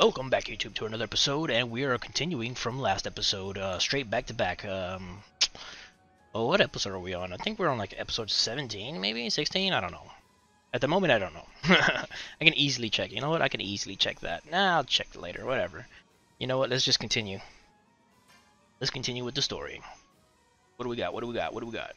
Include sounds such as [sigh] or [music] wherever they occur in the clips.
Welcome back, YouTube, to another episode, and we are continuing from last episode, uh, straight back to back. Um, oh, what episode are we on? I think we're on like episode 17, maybe 16. I don't know. At the moment, I don't know. [laughs] I can easily check. You know what? I can easily check that. Nah, I'll check later. Whatever. You know what? Let's just continue. Let's continue with the story. What do we got? What do we got? What do we got?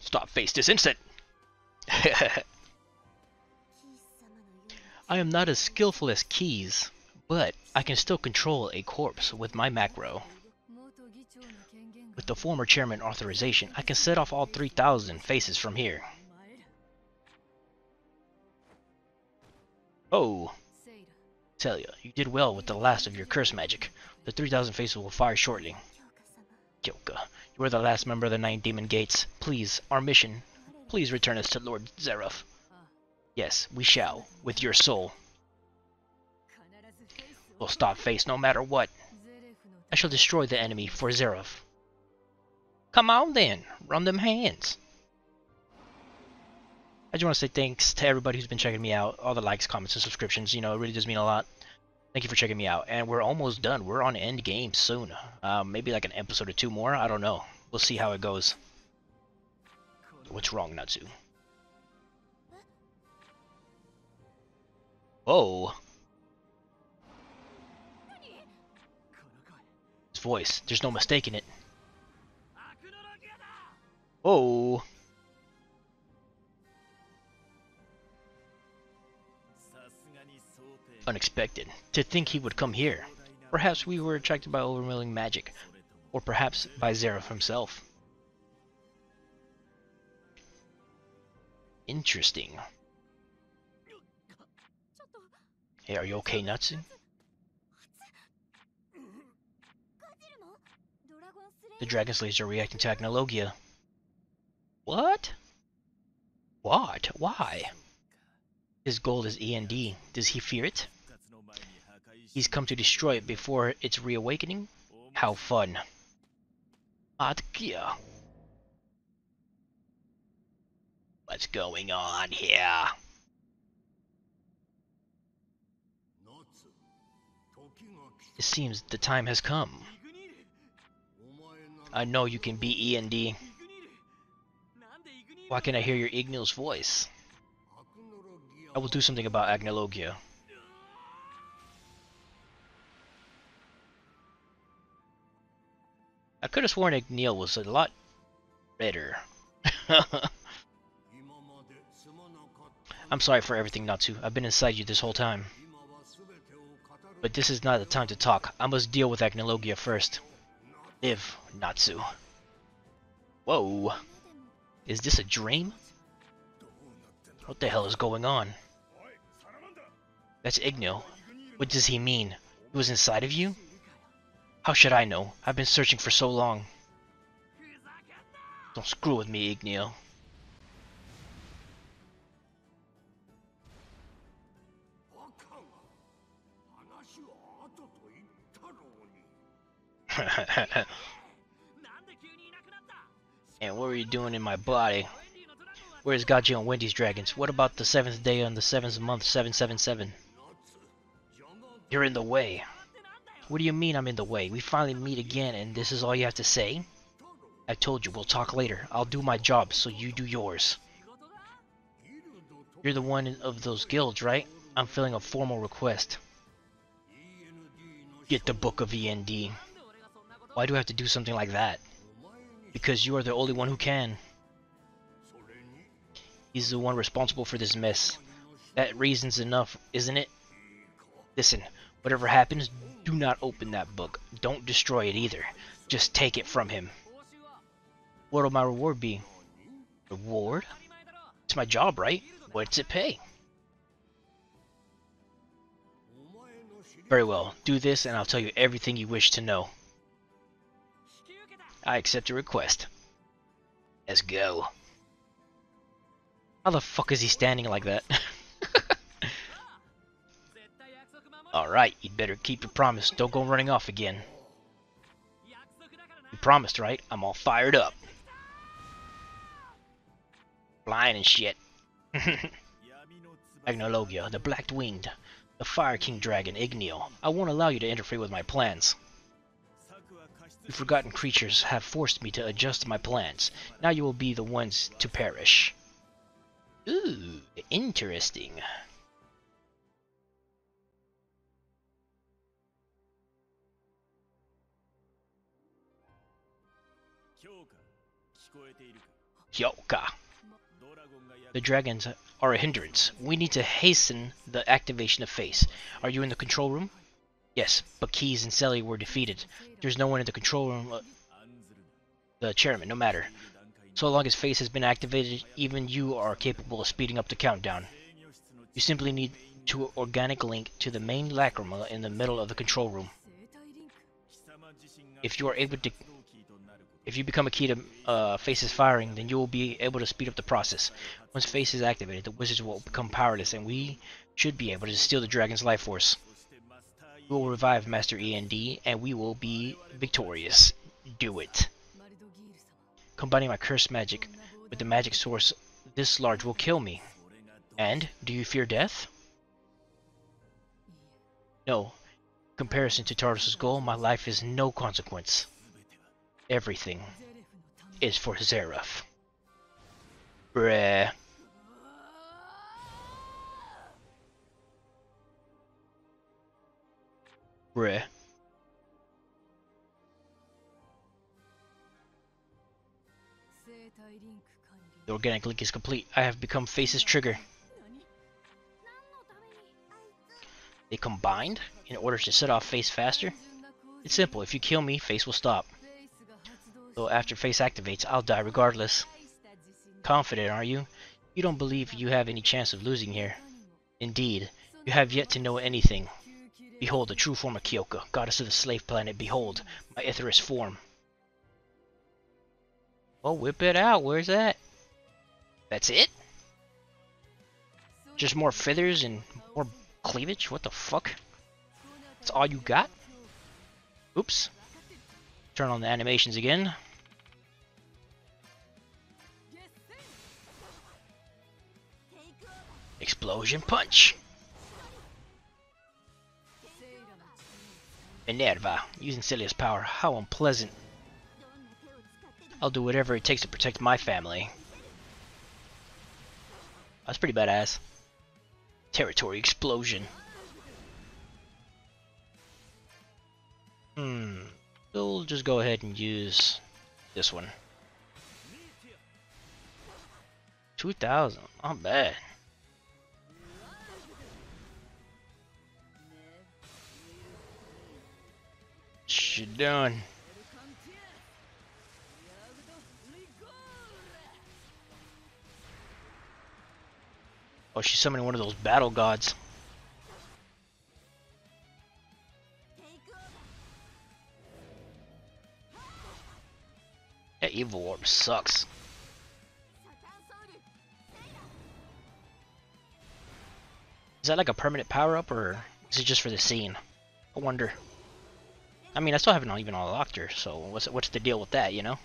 Stop face this instant! [laughs] I am not as skillful as Keyes, but I can still control a corpse with my macro. With the former chairman authorization, I can set off all 3,000 faces from here. Oh! Tell you, you did well with the last of your curse magic. The 3,000 faces will fire shortly. Kyoka, you are the last member of the Nine Demon Gates. Please, our mission. Please return us to Lord Zeref. Yes, we shall, with your soul. We'll stop face no matter what. I shall destroy the enemy for Zeref. Come on then, run them hands. I just want to say thanks to everybody who's been checking me out, all the likes, comments, and subscriptions. You know, it really does mean a lot. Thank you for checking me out. And we're almost done. We're on end game soon. Um, maybe like an episode or two more. I don't know. We'll see how it goes. What's wrong, Natsu? Whoa. His voice. There's no mistaking it. Whoa. Unexpected. To think he would come here. Perhaps we were attracted by overwhelming magic, or perhaps by Zeref himself. Interesting. Hey, are you okay, Natsu? The Dragon Slayers are reacting to Acnologia. What? What? Why? His gold is END. Does he fear it? He's come to destroy it before its reawakening? How fun. Atkia. What's going on here? It seems the time has come. I know you can be END. Why can't I hear your Igneel's voice? I will do something about Acnologia. I could have sworn Igneel was a lot better. [laughs] I'm sorry for everything, Natsu. I've been inside you this whole time. But this is not the time to talk. I must deal with Acnologia first. Live, Natsu. Whoa. Is this a dream? What the hell is going on? That's Igneel. What does he mean? He was inside of you? How should I know? I've been searching for so long. Don't screw with me, Igneel. [laughs] and what were you doing in my body? Where's Gajeel and Wendy's dragons? What about the seventh day on the seventh month, 777? You're in the way. What do you mean I'm in the way? We finally meet again and this is all you have to say? I told you, we'll talk later. I'll do my job, so you do yours. You're the one of those guilds, right? I'm filling a formal request. Get the Book of END. Why do I have to do something like that? Because you are the only one who can. He's the one responsible for this mess. That reason's enough, isn't it? Listen, whatever happens, do not open that book. Don't destroy it either. Just take it from him. What'll my reward be? Reward? It's my job, right? What's it pay? Very well. Do this and I'll tell you everything you wish to know. I accept your request. Let's go. How the fuck is he standing like that? [laughs] Alright, you'd better keep your promise. Don't go running off again. You promised, right? I'm all fired up. Flying and shit. [laughs] Acnologia, the Black Winged, the Fire King Dragon, Igneel. I won't allow you to interfere with my plans. You forgotten creatures have forced me to adjust my plans. Now you will be the ones to perish. Ooh, interesting. The dragons are a hindrance. We need to hasten the activation of Face. Are you in the control room? Yes, but Keyes and Seilah were defeated. There's no one in the control room. Uh, the chairman, no matter. So long as Face has been activated, even you are capable of speeding up the countdown. You simply need to organic link to the main lacrima in the middle of the control room. If you are able to if you become a key to uh, Face's firing, then you will be able to speed up the process. Once Face is activated, the wizards will become powerless, and we should be able to steal the dragon's life force. We will revive Master END, and we will be victorious. Do it. Combining my cursed magic with the magic source this large will kill me. And, do you fear death? No. In comparison to Tartaros' goal, my life is no consequence. Everything is for Zeref. Bruh. Bruh. The organic link is complete. I have become Face's trigger. They combined in order to set off Face faster? It's simple. If you kill me, Face will stop. So after Face activates, I'll die regardless. Confident, are you? You don't believe you have any chance of losing here. Indeed, you have yet to know anything. Behold the true form of Kyoka, goddess of the slave planet. Behold, my Etherious form. Oh, whip it out. Where's that? That's it? Just more feathers and more cleavage? What the fuck? That's all you got? Oops. Turn on the animations again. Explosion punch! Minerva, using Seilah's power, how unpleasant. I'll do whatever it takes to protect my family. That's pretty badass. Territory explosion. Hmm. We'll just go ahead and use this one. 2000. Not bad. She done. Oh, she's summoning one of those battle gods. That evil orb sucks. Is that like a permanent power up or is it just for the scene? I wonder. I mean, I still haven't even unlocked her, so what's what's the deal with that, you know?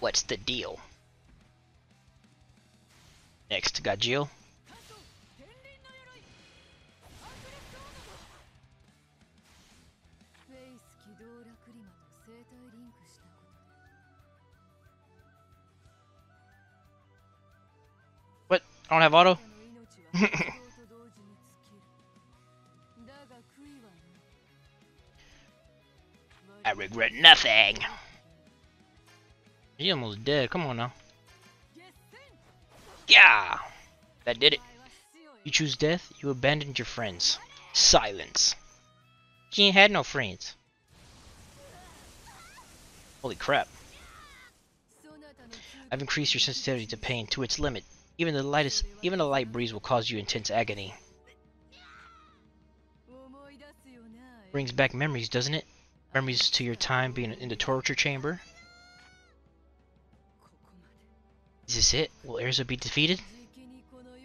What's the deal? Next, got. What? I don't have auto? [laughs] regret nothing. He almost dead. Come on now. Yeah! That did it. You choose death, you abandoned your friends. Silence. She ain't had no friends. Holy crap. I've increased your sensitivity to pain to its limit. Even the lightest even a light breeze will cause you intense agony. Brings back memories, doesn't it? Memories to your time being in the torture chamber. Is this it? Will Erza be defeated?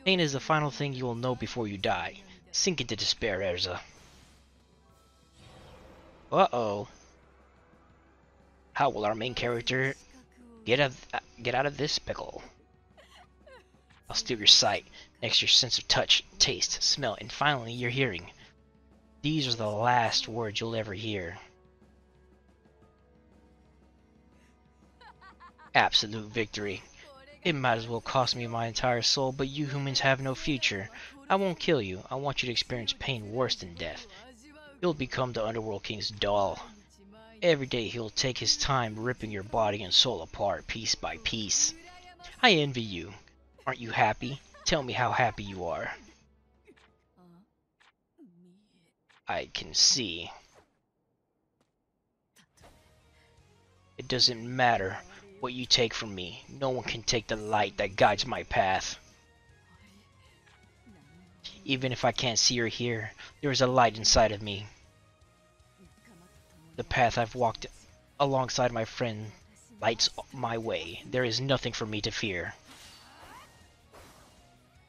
Pain is the final thing you will know before you die. Sink into despair, Erza. Uh-oh. How will our main character get out, get out of this pickle? I'll steal your sight, next your sense of touch, taste, smell, and finally your hearing. These are the last words you'll ever hear. Absolute victory. It might as well cost me my entire soul, but you humans have no future. I won't kill you. I want you to experience pain worse than death. You'll become the Underworld King's doll. Every day he'll take his time ripping your body and soul apart piece by piece. I envy you. Aren't you happy? Tell me how happy you are. I can see. It doesn't matter what you take from me. No one can take the light that guides my path. Even if I can't see or hear, there is a light inside of me. The path I've walked alongside my friend lights my way. There is nothing for me to fear.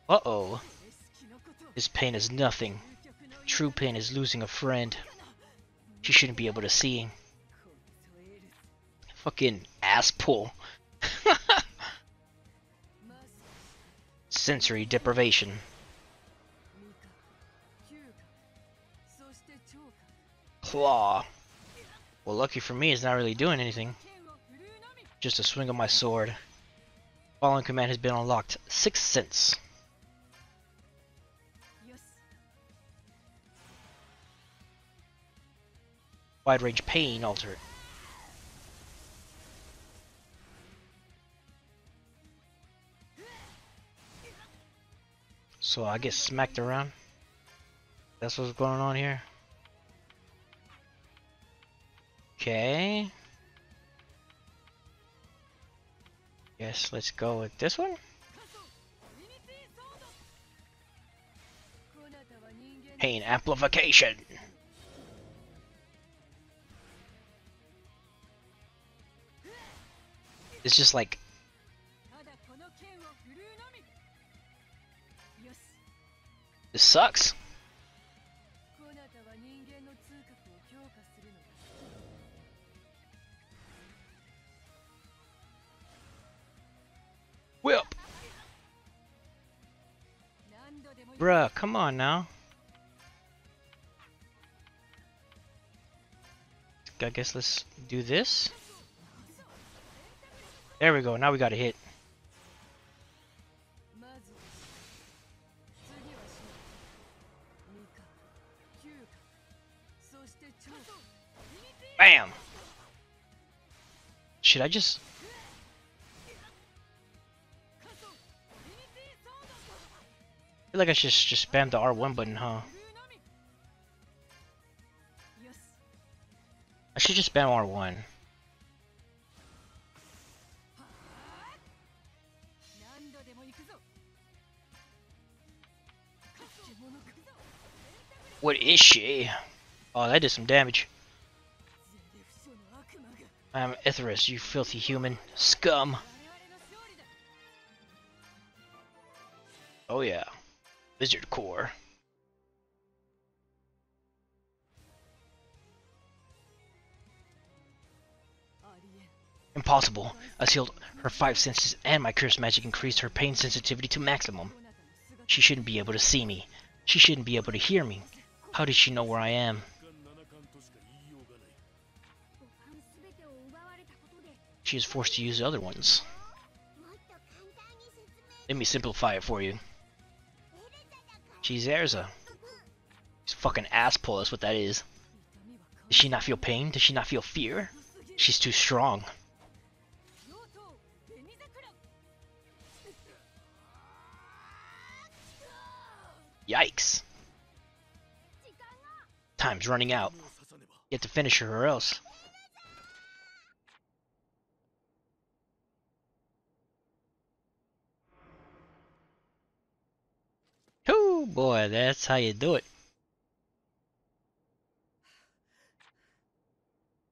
Uh-oh. This pain is nothing. True pain is losing a friend. She shouldn't be able to see. Fucking ass pull. [laughs] Sensory deprivation. Claw. Well, lucky for me, it's not really doing anything. Just a swing of my sword. Fallen command has been unlocked. Sixth sense. Wide range pain altered. So I get smacked around. That's what's going on here. Okay. Yes, let's go with this one. Pain amplification. It's just like this sucks. Whip. Bruh, come on now. I guess let's do this. There we go, now we got a hit. Bam! Should I just... I feel like I should just spam the R1 button, huh? I should just spam R1. What is she? Oh, that did some damage. I am Etherious, you filthy human. Scum! Oh yeah. Lizard core. Impossible. I sealed her five senses and my curse magic increased her pain sensitivity to maximum. She shouldn't be able to see me. She shouldn't be able to hear me. How did she know where I am? She is forced to use the other ones. Let me simplify it for you. She's Erza. She's fucking asshole, that's what that is. Does she not feel pain? Does she not feel fear? She's too strong. Yikes. Time's running out. Get to finish her or else. Oh boy, that's how you do it.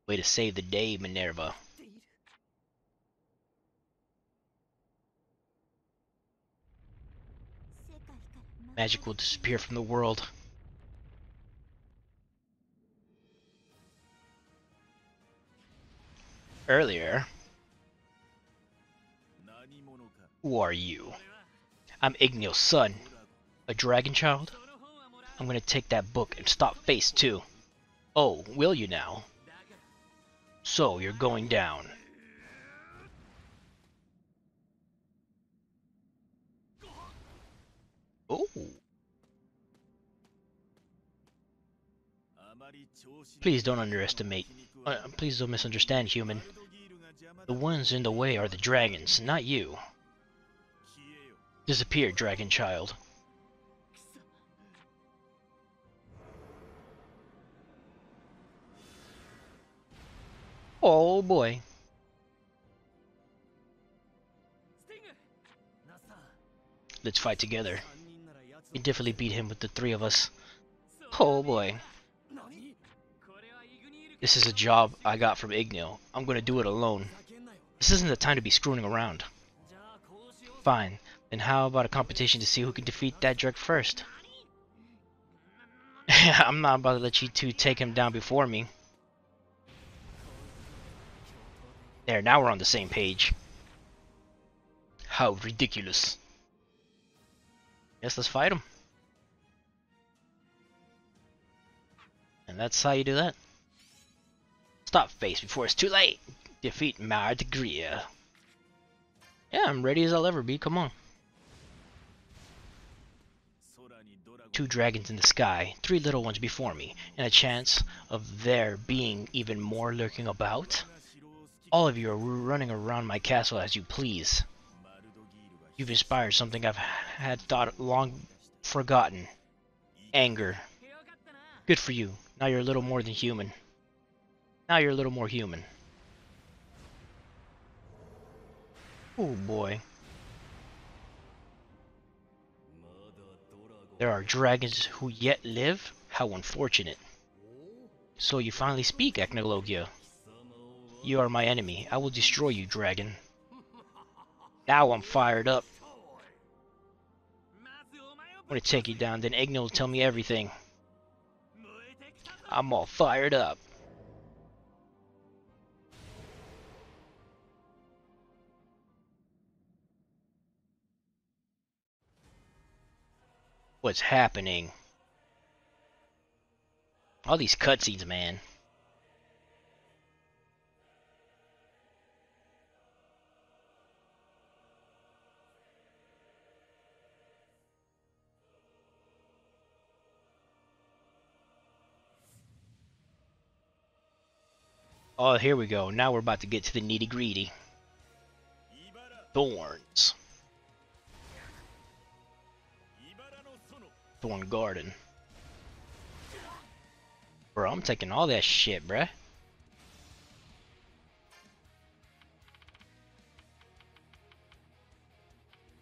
Way to save the day, Minerva. Magic will disappear from the world. Earlier... Who are you? I'm Igneel's son, a dragon child? I'm gonna take that book and stop face too. Oh, will you now? So, you're going down. Oh. Please don't underestimate. Uh, please don't misunderstand, human. The ones in the way are the dragons, not you. Disappear, dragon child. Oh boy. Let's fight together. We definitely beat him with the three of us. Oh boy. This is a job I got from Igneel. I'm gonna do it alone. This isn't the time to be screwing around. Fine. Then how about a competition to see who can defeat that jerk first? [laughs] I'm not about to let you two take him down before me. There, now we're on the same page. How ridiculous. Yes, let's fight him. And that's how you do that. Stop face before it's too late! Defeat Mard Geer. Yeah, I'm ready as I'll ever be, come on. Two dragons in the sky, three little ones before me, and a chance of there being even more lurking about? All of you are running around my castle as you please. You've inspired something I've had thought long forgotten. Anger. Good for you. Now you're a little more than human. Now you're a little more human. Oh boy. There are dragons who yet live? How unfortunate. So you finally speak, Acnologia. You are my enemy. I will destroy you, dragon. Now I'm fired up. I'm gonna take you down, then Igno will tell me everything. I'm all fired up. What's happening? All these cutscenes, man. Oh, here we go. Now we're about to get to the nitty gritty. Thorns. Thorn Garden. Bro, I'm taking all that shit, bruh.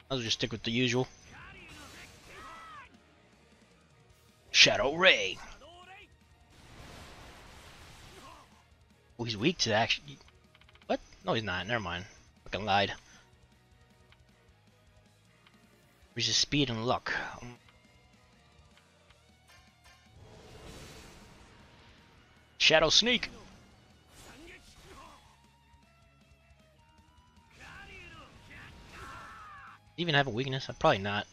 I'll just stick with the usual. Shadow Ray. Oh, he's weak to action. What? No, he's not. Never mind. Fucking lied. Where's his speed and luck? Shadow Sneak. Even have a weakness? I'm probably not.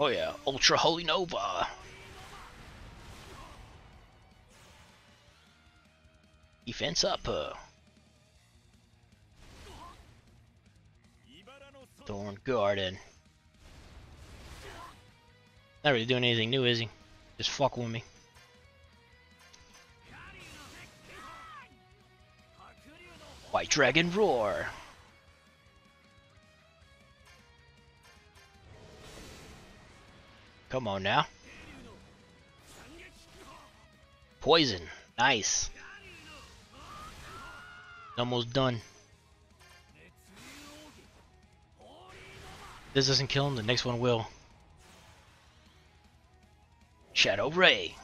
Oh yeah, Ultra Holy Nova. Defense up. Uh. Thorn Garden. Not really doing anything new, is he? Just fuck with me. White Dragon Roar. Come on now. Poison. Nice. Almost done. This doesn't kill him, the next one will. Shadow Ray.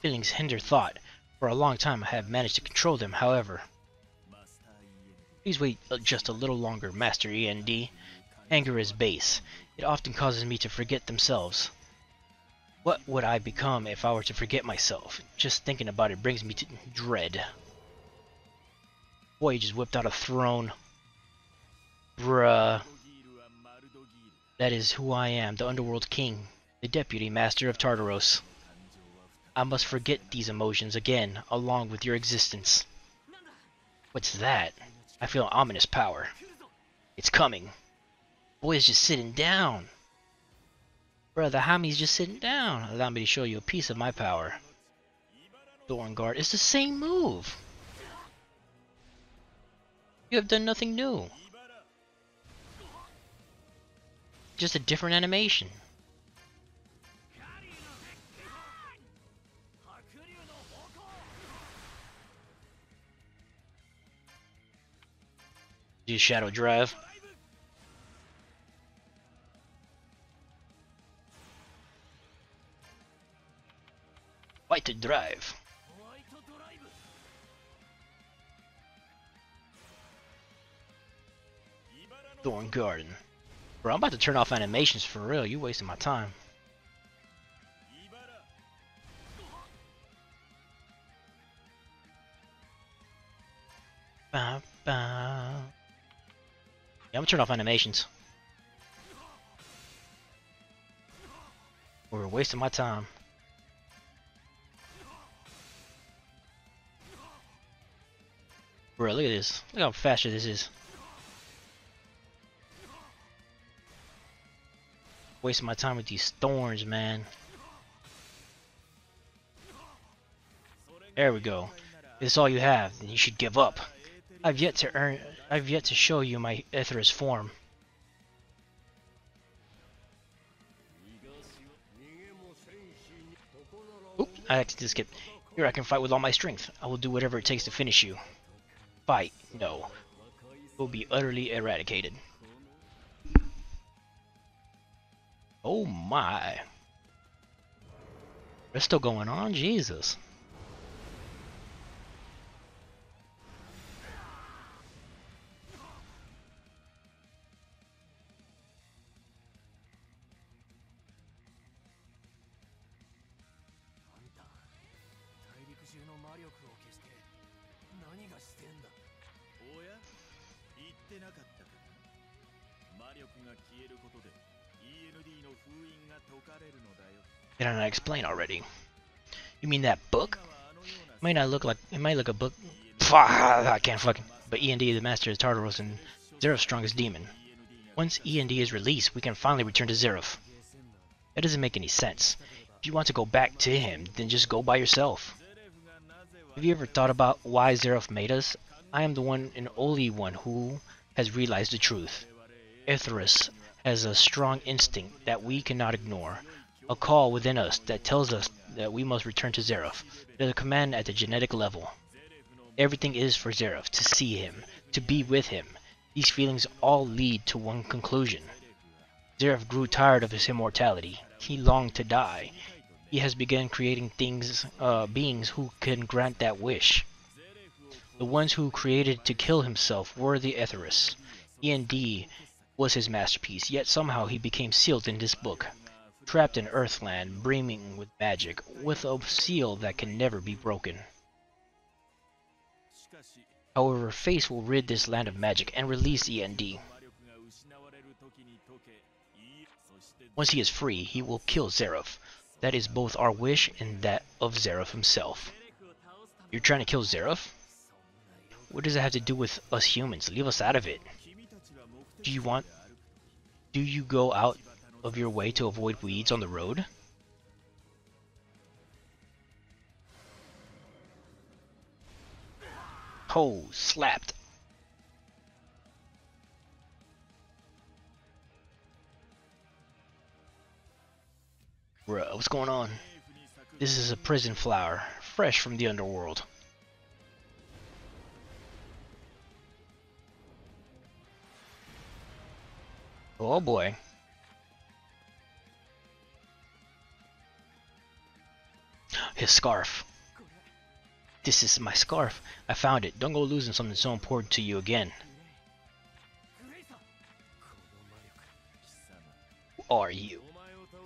Feelings hinder thought. For a long time I have managed to control them, however. Please wait uh, just a little longer, Master END. Anger is base. It often causes me to forget themselves. What would I become if I were to forget myself? Just thinking about it brings me to dread. Boy, he just whipped out a throne. Bruh. That is who I am, the Underworld King, the Deputy Master of Tartaros. I must forget these emotions again, along with your existence. What's that? I feel an ominous power. It's coming. Boy is just sitting down. Bruh, the Hami's just sitting down. Allow me to show you a piece of my power. Thorn Guard. It's the same move. You have done nothing new. Just a different animation. Use Shadow Drive. White Drive. Thorn Garden. Bro, I'm about to turn off animations for real. You wasting my time. Ba, ba. Yeah, I'm gonna turn off animations. We're wasting my time. Bro, look at this. Look how faster this is. Wasting my time with these thorns, man. There we go. It's all you have, then you should give up. I've yet to earn I've yet to show you my Etherious form. Oop, I had to skip. Here I can fight with all my strength. I will do whatever it takes to finish you. Fight, no. Will be utterly eradicated. Oh my. They're still going on? Jesus. I explained already. You mean that book? It might not look like it might look a book. I can't fucking. But END, the master is Tartaros and Zeref's strongest demon. Once END is released, we can finally return to Zeref. That doesn't make any sense. If you want to go back to him, then just go by yourself. Have you ever thought about why Zeref made us? I am the one and only one who has realized the truth. Etherious has a strong instinct that we cannot ignore a call within us that tells us that we must return to Zeref. It is a command at the genetic level. Everything is for Zeref, to see him, to be with him. These feelings all lead to one conclusion. Zeref grew tired of his immortality. He longed to die. He has begun creating things, uh, beings who can grant that wish. The ones who created to kill himself were the Etherious. END was his masterpiece, yet somehow he became sealed in this book trapped in Earthland, brimming with magic, with a seal that can never be broken. However, Face will rid this land of magic and release END. Once he is free, he will kill Zeref. That is both our wish and that of Zeref himself. You're trying to kill Zeref? What does that have to do with us humans? Leave us out of it. Do you want... Do you go out of your way to avoid weeds on the road? Oh, slapped. Bruh, what's going on? This is a prison flower, fresh from the underworld. Oh boy. His scarf. This is my scarf. I found it. Don't go losing something so important to you again. Who are you?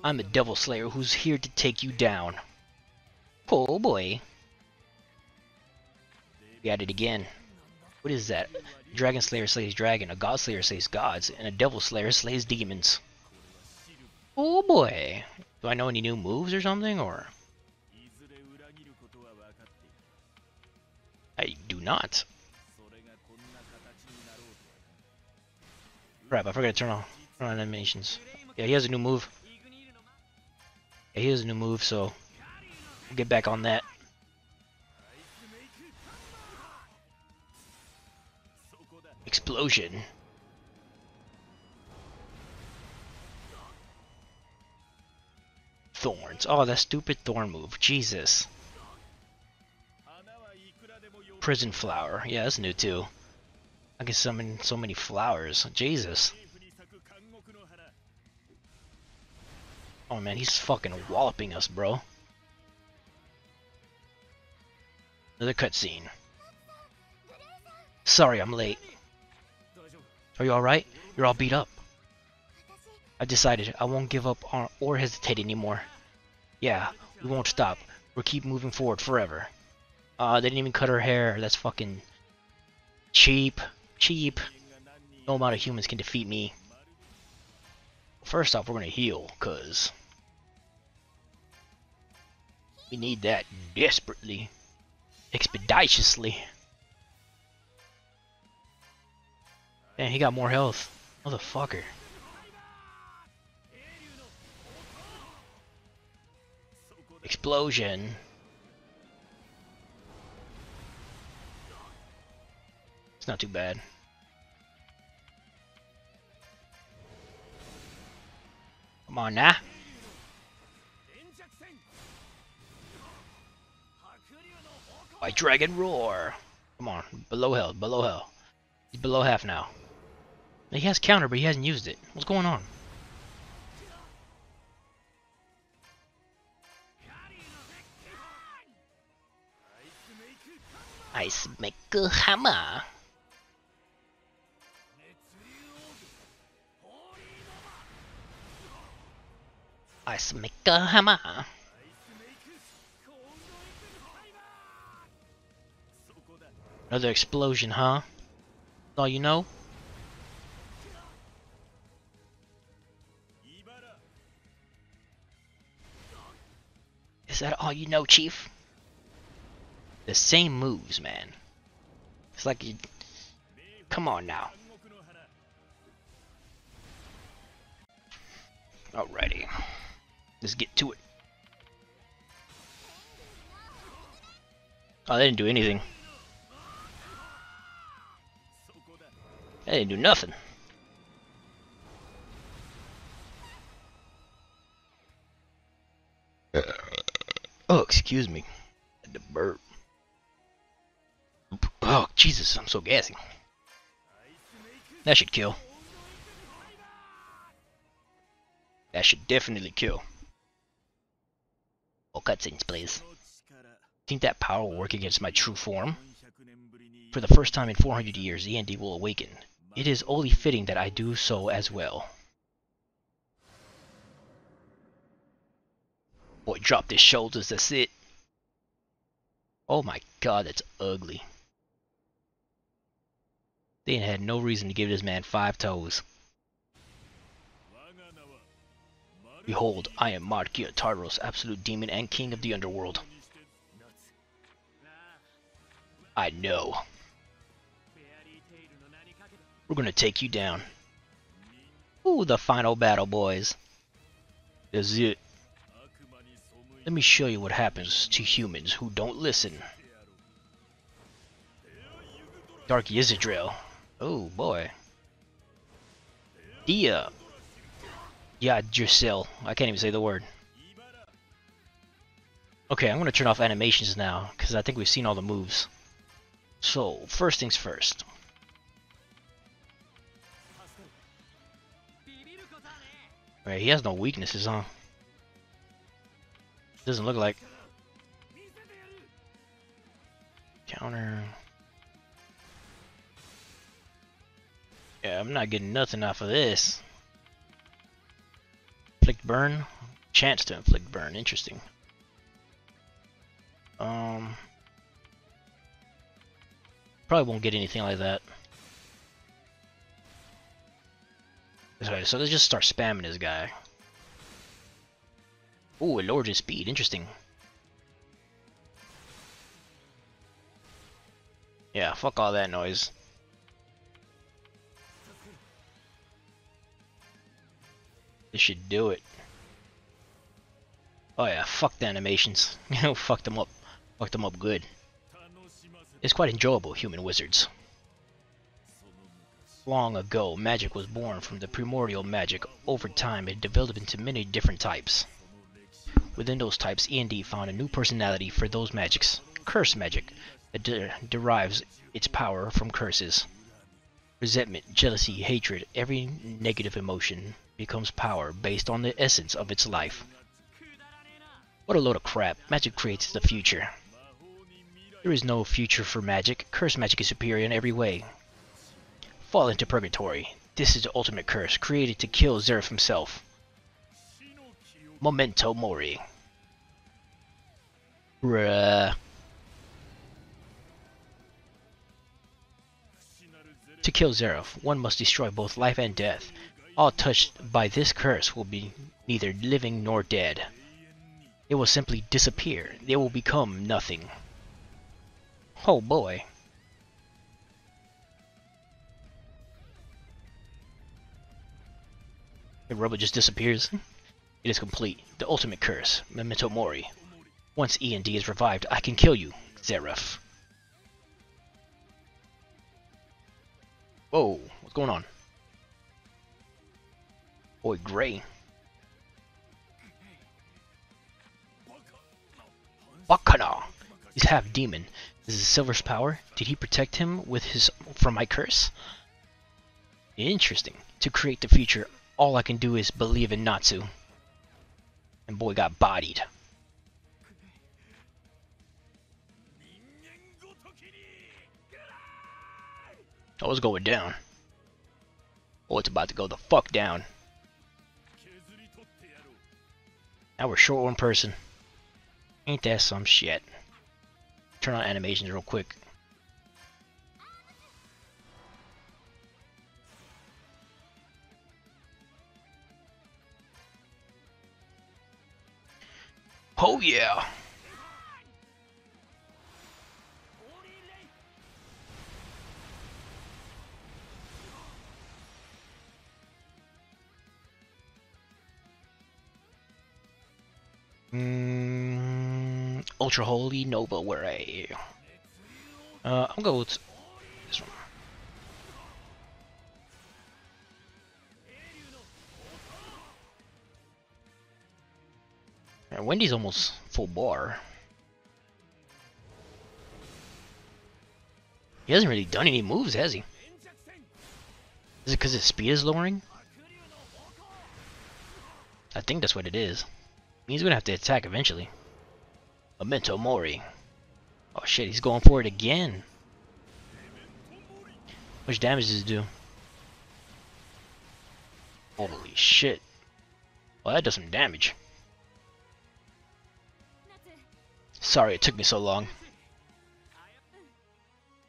I'm the Devil Slayer who's here to take you down. Oh boy. We at it again. What is that? Dragon Slayer slays dragon, a God Slayer slays gods, and a Devil Slayer slays demons. Oh boy. Do I know any new moves or something, or... not. Crap, I forgot to turn on, turn on animations. Yeah, he has a new move. Yeah, he has a new move, so we'll get back on that. Explosion. Thorns. Oh, that stupid thorn move. Jesus. Prison flower. Yeah, that's new too. I can summon so many flowers. Jesus. Oh man, he's fucking walloping us, bro. Another cutscene. Sorry, I'm late. Are you alright? You're all beat up. I decided I won't give up or hesitate anymore. Yeah, we won't stop. We'll keep moving forward forever. Uh, they didn't even cut her hair. That's fucking cheap. Cheap. No amount of humans can defeat me. First off, we're gonna heal, cause we need that desperately, expeditiously. Man, he got more health. Motherfucker. Explosion. It's not too bad. Come on now. White Dragon Roar. Come on, below hell, below hell. He's below half now. He has counter, but he hasn't used it. What's going on? Ice Maker Hammer. Ice Maker Hammer. Another explosion, huh? That's all you know? Is that all you know, Chief? The same moves, man. It's like you... Come on now. Alrighty. Let's get to it. Oh, they didn't do anything. They didn't do nothing. Uh, oh, excuse me. The burp. Oh, Jesus, I'm so gassy. That should kill. That should definitely kill. Cutscenes, please. Think that power will work against my true form? For the first time in 400 years, END will awaken. It is only fitting that I do so as well. Boy, drop his shoulders, that's it. Oh my god, that's ugly. They had no reason to give this man five toes. Behold, I am Mod Tartaros, absolute demon and king of the underworld. I know. We're gonna take you down. Ooh, the final battle, boys. Is it. Let me show you what happens to humans who don't listen. Dark Yizidril. Oh boy. Dia yeah, Drusil. I can't even say the word. Okay, I'm going to turn off animations now, because I think we've seen all the moves. So, first things first. Right, he has no weaknesses, huh? Doesn't look like. Counter. Yeah, I'm not getting nothing off of this. Inflict burn. Chance to inflict burn. Interesting. Um, probably won't get anything like that. Okay, so let's just start spamming this guy. Ooh, it lowered his speed. Interesting. Yeah, fuck all that noise. This should do it. Oh yeah, fuck the animations. [laughs] You know, fuck them up. Fuck them up good. It's quite enjoyable, Human Wizards. Long ago, magic was born from the primordial magic. Over time, it developed into many different types. Within those types, END found a new personality for those magics. Curse magic, that de derives its power from curses. Resentment, jealousy, hatred, every negative emotion becomes power based on the essence of its life. What a load of crap. Magic creates the future. There is no future for magic. Curse magic is superior in every way. Fall into purgatory. This is the ultimate curse, created to kill Zeref himself. Memento Mori. Bruh. To kill Zeref, one must destroy both life and death. All touched by this curse will be neither living nor dead. It will simply disappear. They will become nothing. Oh boy. The robot just disappears. It is complete. The ultimate curse. Memento Mori. Once E and D is revived, I can kill you, Zeref. Whoa, what's going on? Boy, Gray. Wakana He's half demon. This is Silver's power. Did he protect him with his from my curse? Interesting. To create the future, all I can do is believe in Natsu. And boy got bodied. I was going down. Oh, it's about to go the fuck down. Now we're short one person. Ain't that some shit? Turn on animations real quick. Oh yeah! Mm, Ultra Holy Nova, where are you? Uh, I'm going with this one. Yeah, Wendy's almost full bar. He hasn't really done any moves, has he? Is it because his speed is lowering? I think that's what it is. He's gonna have to attack eventually. Memento Mori. Oh shit, he's going for it again. Much damage does it do? Holy shit. Well, that does some damage. Sorry it took me so long.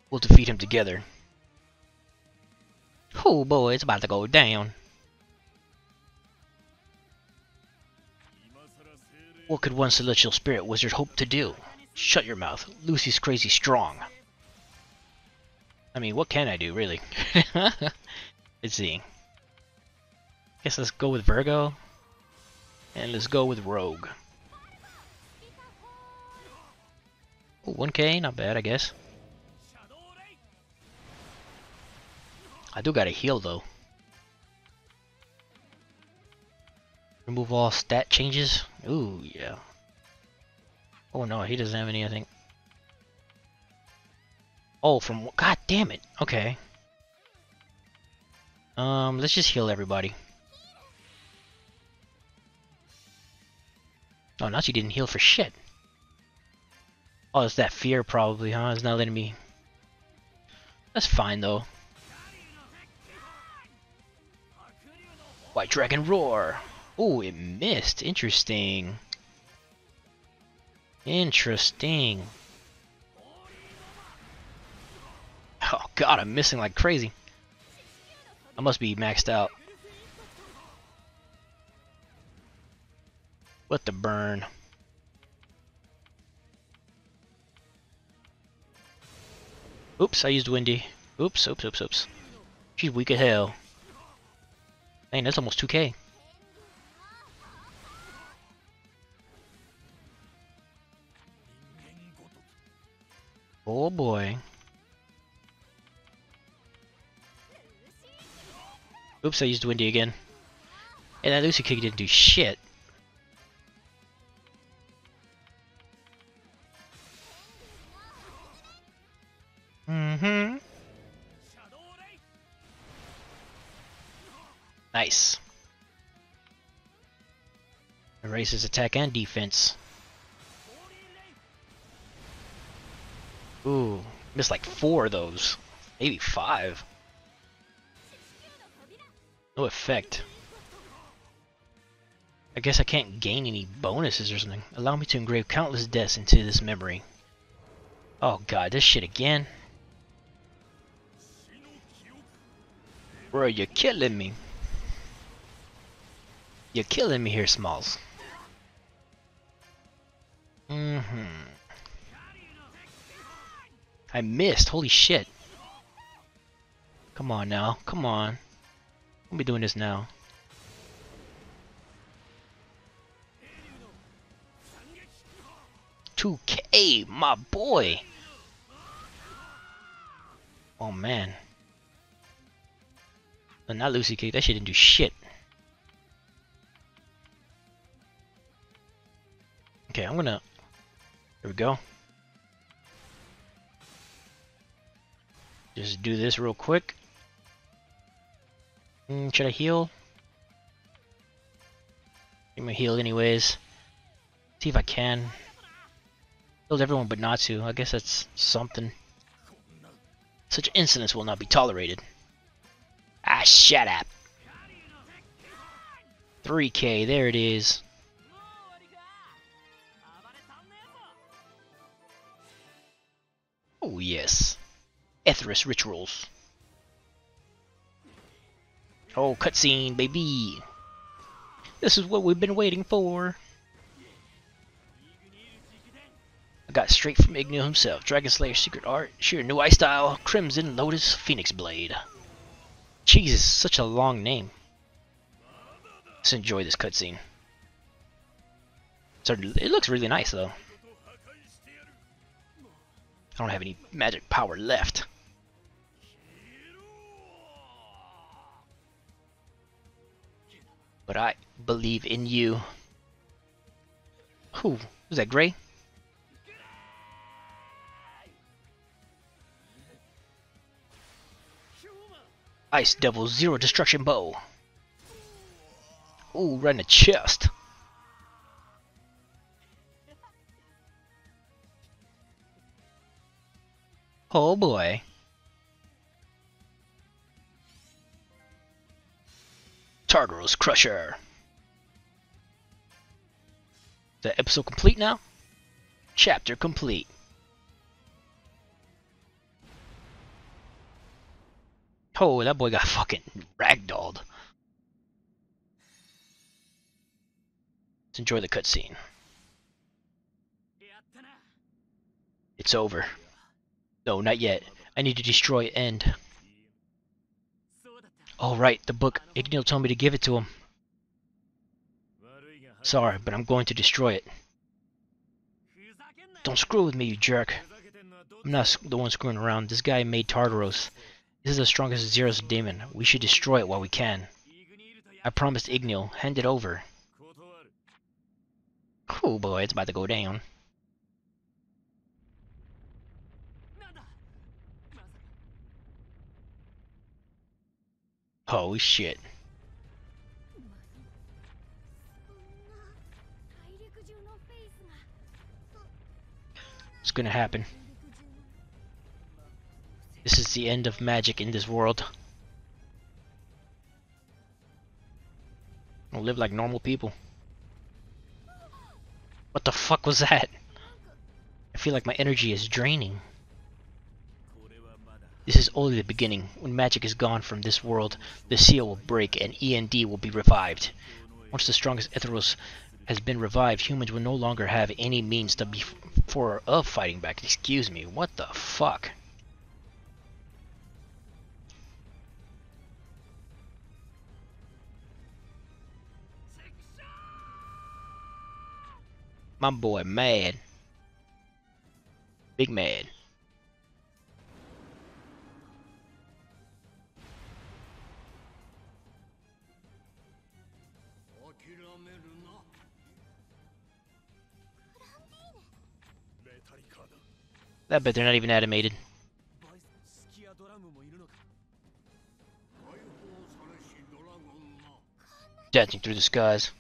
We'll defeat him together. Oh boy, it's about to go down. What could one celestial spirit wizard hope to do? Shut your mouth. Lucy's crazy strong. I mean, what can I do, really? [laughs] let's see. I guess let's go with Virgo. And let's go with Rogue. Oh, 1k, not bad, I guess. I do gotta heal, though. Remove all stat changes? Ooh, yeah. Oh no, he doesn't have any, I think. Oh, from God damn it. Okay. Um, let's just heal everybody. Oh, she didn't heal for shit. Oh, it's that fear probably, huh? It's not letting me. That's fine though. White Dragon Roar. Oh, it missed. Interesting. Interesting. [laughs] Oh god, I'm missing like crazy. I must be maxed out. What the burn? Oops, I used Wendy. Oops, oops, oops, oops. She's weak as hell. Man, that's almost 2k. Oh boy. Oops, I used Wendy again. And that Lucy kick didn't do shit. Mm-hmm. Nice. Erases attack and defense. Ooh, missed like four of those. Maybe five. No effect. I guess I can't gain any bonuses or something. Allow me to engrave countless deaths into this memory. Oh god, this shit again. Bro, you're killing me. You're killing me here, Smalls. Mm-hmm. I missed, holy shit. Come on now, come on. I'll be doing this now. Two K, my boy. Oh man. But not Lucy Kick. That shit didn't do shit. Okay, I'm gonna. Here we go. Just do this real quick. Mm, should I heal? I'm gonna heal anyways. See if I can. Killed everyone but Natsu. I guess that's something. Such incidents will not be tolerated. Ah, shut up. 3k, there it is. Oh yes. Etherious rituals. Oh, cutscene, baby. This is what we've been waiting for. I got straight from Igneel himself. Dragon Slayer Secret Art, Shiranui Style, Crimson Lotus, Phoenix Blade. Jesus, such a long name. Let's enjoy this cutscene. So it looks really nice though. I don't have any magic power left. But I believe in you. Who? Was that Gray? Ice Devil Zero Destruction Bow. Ooh, right in the chest. Oh boy. Tartaros Crusher. The episode complete now? Chapter complete. Oh, that boy got fucking ragdolled. Let's enjoy the cutscene. It's over. No, not yet. I need to destroy End. Oh right, the book. Igneel told me to give it to him. Sorry, but I'm going to destroy it. Don't screw with me, you jerk. I'm not the one screwing around. This guy made Tartaros. This is the strongest Zeref's demon. We should destroy it while we can. I promised Igneel. Hand it over. Oh boy, it's about to go down. Holy shit. It's gonna happen. This is the end of magic in this world. We'll live like normal people. What the fuck was that? I feel like my energy is draining. This is only the beginning. When magic is gone from this world, the seal will break and END will be revived. Once the strongest Etherious has been revived, humans will no longer have any means to be for or of fighting back. Excuse me, what the fuck? My boy mad. Big mad. That bit, they're not even animated. Dancing through the skies.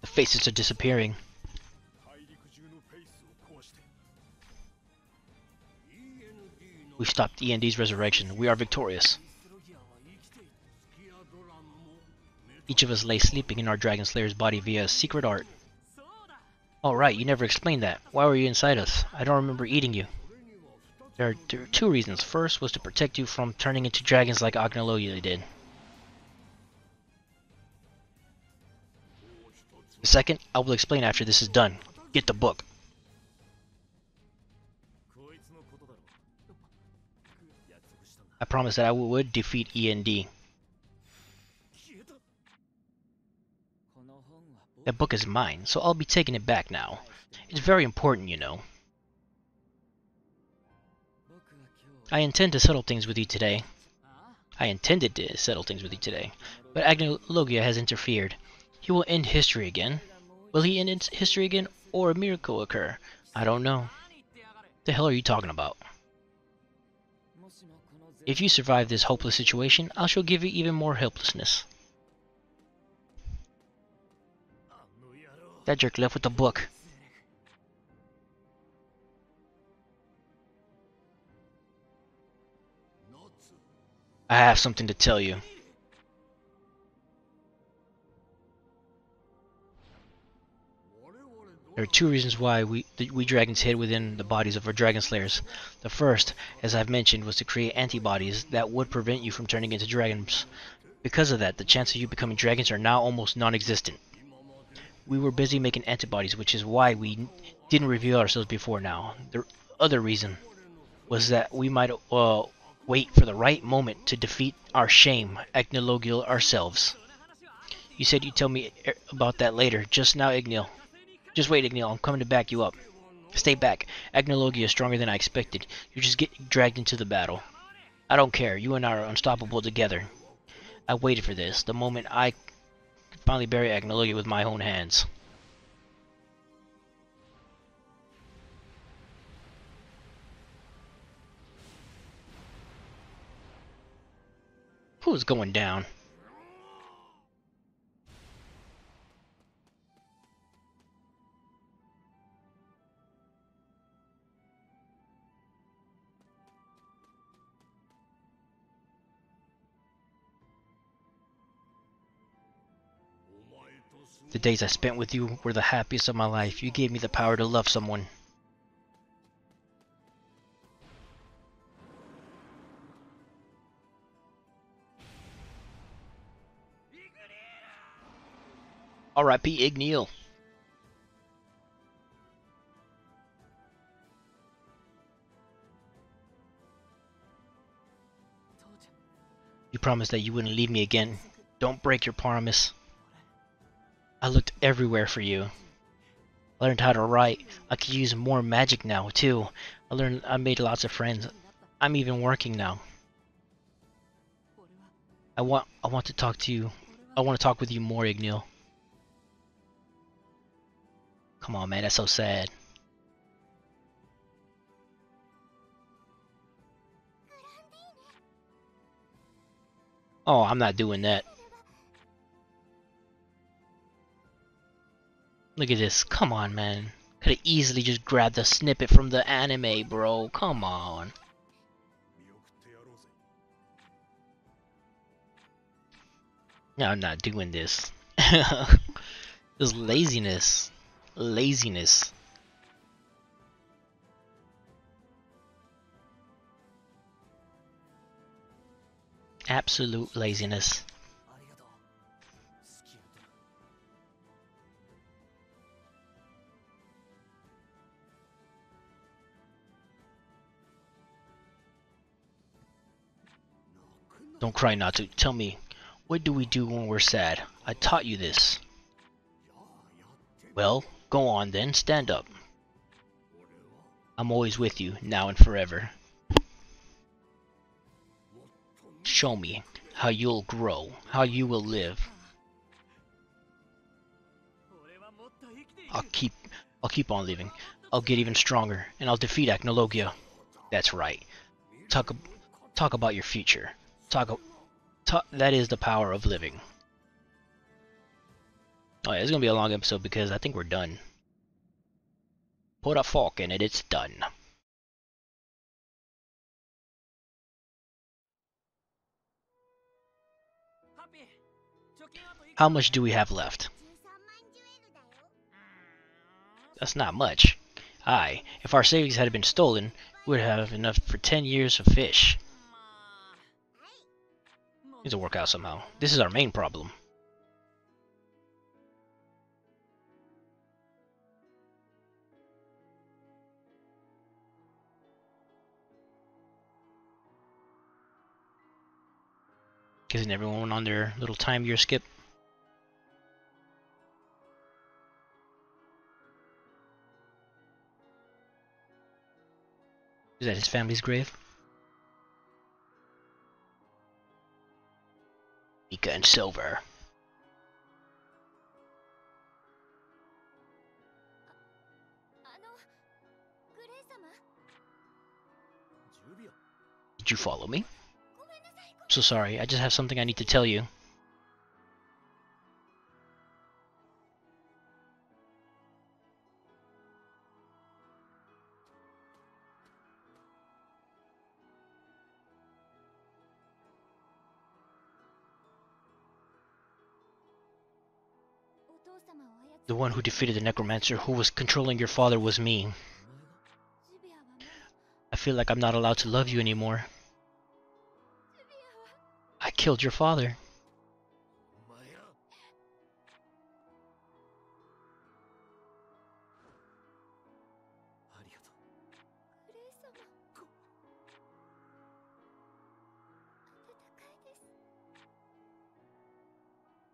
The faces are disappearing. We stopped END's resurrection. We are victorious. Each of us lay sleeping in our Dragon Slayer's body via a secret art. All right, oh, right, you never explained that. Why were you inside us? I don't remember eating you. There are, there are two reasons. First was to protect you from turning into dragons like Acnologia did. The second, I will explain after this is done. Get the book. I promised that I would defeat END. That book is mine, so I'll be taking it back now. It's very important, you know. I intend to settle things with you today. I intended to settle things with you today, but Acnologia has interfered. He will end history again. Will he end history again, or a miracle occur? I don't know. The hell are you talking about? If you survive this hopeless situation, I shall give you even more helplessness. That jerk left with the book. I have something to tell you. There are two reasons why we, we dragons hid within the bodies of our dragon slayers. The first, as I've mentioned, was to create antibodies that would prevent you from turning into dragons. Because of that, the chance of you becoming dragons are now almost non-existent. We were busy making antibodies, which is why we didn't reveal ourselves before now. The other reason was that we might uh, wait for the right moment to defeat our shame, Acnologia ourselves. You said you'd tell me about that later. Just now, Igneel. Just wait, Igneel. I'm coming to back you up. Stay back. Acnologia is stronger than I expected. You just get dragged into the battle. I don't care. You and I are unstoppable together. I waited for this. The moment I finally bury Acnologia with my own hands. Who's going down? The days I spent with you were the happiest of my life. You gave me the power to love someone. R.I.P. Igneel. You promised that you wouldn't leave me again. Don't break your promise. I looked everywhere for you. I learned how to write. I could use more magic now, too. I learned I made lots of friends. I'm even working now. I want I want to talk to you. I want to talk with you more, Igneel. Come on, man, that's so sad. Oh, I'm not doing that. Look at this. Come on, man. Could've easily just grabbed a snippet from the anime, bro. Come on. No, I'm not doing this. [laughs] this laziness. Laziness. Absolute laziness. Don't cry, Natsu. Tell me, what do we do when we're sad? I taught you this. Well, go on then, stand up. I'm always with you, now and forever. Show me how you'll grow, how you will live. I'll keep I'll keep on living. I'll get even stronger, and I'll defeat Acnologia. That's right. Talk, talk about your future. Talk, talk that is the power of living. Oh yeah, it's gonna be a long episode because I think we're done. Put a fork in it, it's done. How much do we have left? That's not much. Aye, if our savings had been stolen, we would have enough for 10 years of fish. Needs to work out somehow. This is our main problem. Isn't everyone on their little time year skip? Is that his family's grave? Mika and Silver. Did you follow me? So sorry, I just have something I need to tell you. The one who defeated the necromancer who was controlling your father was me. I feel like I'm not allowed to love you anymore. I killed your father.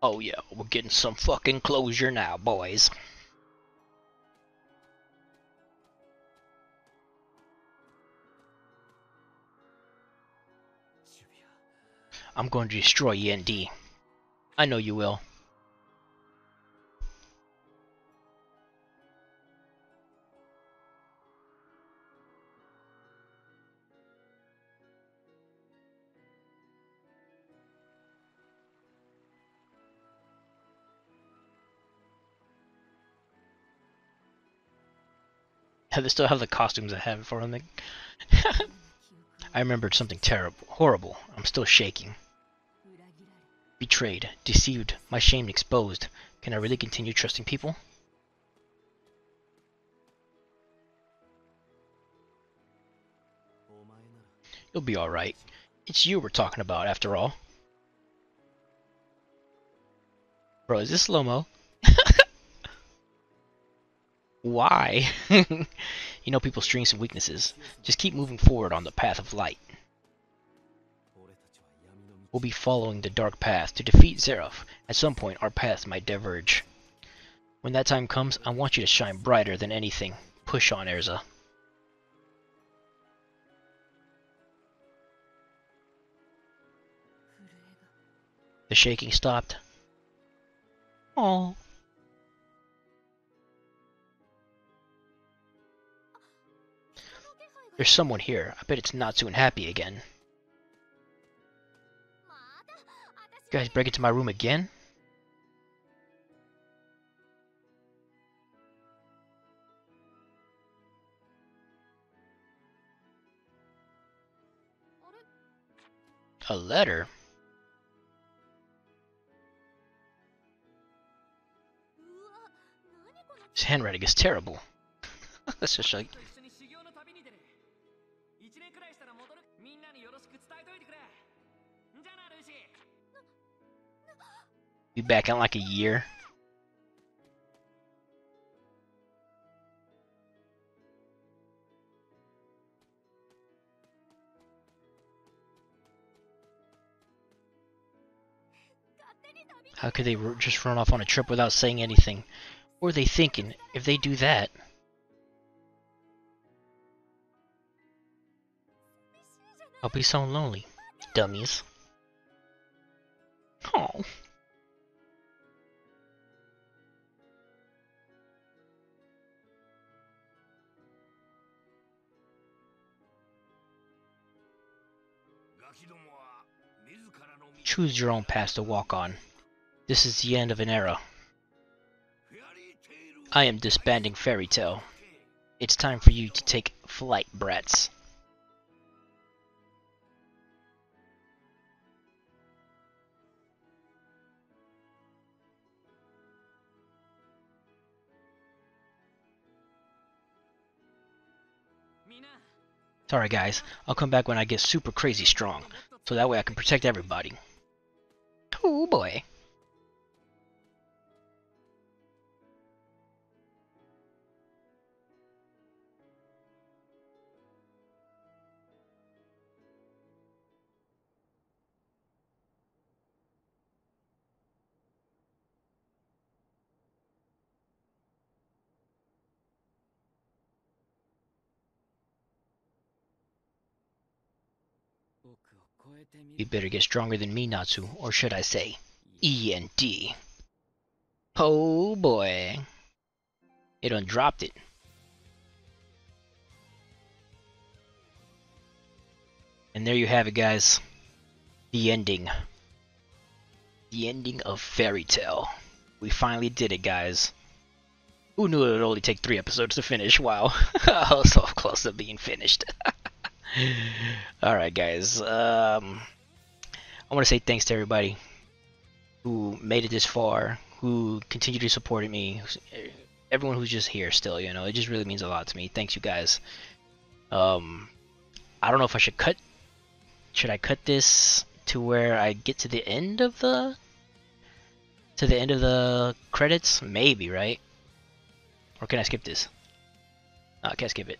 Oh yeah, we're getting some fucking closure now, boys. I'm going to destroy END. I know you will. I they still have the costumes I had for them. [laughs] I remembered something terrible, horrible. I'm still shaking. Betrayed, deceived, my shame exposed. Can I really continue trusting people? You'll be alright. It's you we're talking about, after all. Bro, is this slow-mo? Why? [laughs] you know people's strengths and weaknesses. Just keep moving forward on the path of light. We'll be following the dark path to defeat Zeref. At some point, our paths might diverge. When that time comes, I want you to shine brighter than anything. Push on, Erza. The shaking stopped. Oh. There's someone here. I bet it's not and Happy again. You guys break into my room again? A letter? His handwriting is terrible. [laughs] That's just like be back in like a year. How could they just run off on a trip without saying anything? What are they thinking? If they do that, I'll be so lonely. Dummies. Oh. Choose your own path to walk on. This is the end of an era. I am disbanding Fairy Tail. It's time for you to take flight, brats. Sorry guys, I'll come back when I get super crazy strong, so that way I can protect everybody. Oh boy. You better get stronger than me, Natsu, or should I say, E and D. Oh boy. It undropped it. And there you have it, guys. The ending. The ending of Fairy Tail. We finally did it, guys. Who knew it would only take three episodes to finish? Wow. So close to being finished. [laughs] [laughs] Alright, guys. Um, I want to say thanks to everybody who made it this far, who continued to support me, everyone who's just here still. You know, it just really means a lot to me. Thanks, you guys. Um, I don't know if I should cut. Should I cut this to where I get to the end of the to the end of the credits? Maybe, right? Or can I skip this? I can't skip it.